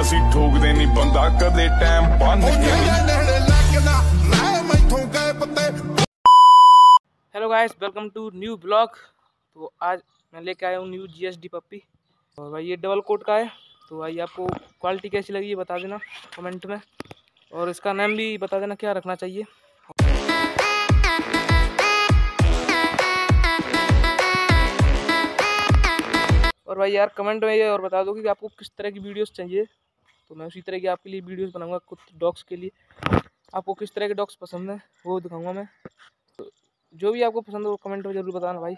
ਅਸੀਂ ਠੋਕਦੇ ਨਹੀਂ ਬੰਦਾ ਕਦੇ ਟਾਈਮ ਬੰਨ ਕੇ hello guys welcome to new blog तो आज मैं लेके आया हूँ न्यू जीएसडी पप्पी और भाई ये डबल कोट का है तो भाई आपको क्वालिटी कैसी लगी ये बता देना कमेंट में और इसका नाम भी बता देना क्या रखना चाहिए और भाई यार कमेंट में ये और बता दो कि आपको किस तरह की वीडियोस चाहिए तो मैं उसी तरह की आपके लिए वीडियोस बनाऊँगा कुछ डॉग्स के लिए। आपको किस तरह के डॉग्स पसंद हैं, वो दिखाऊँगा मैं। तो जो भी आपको पसंद हो, कमेंट में ज़रूर बताना भाई।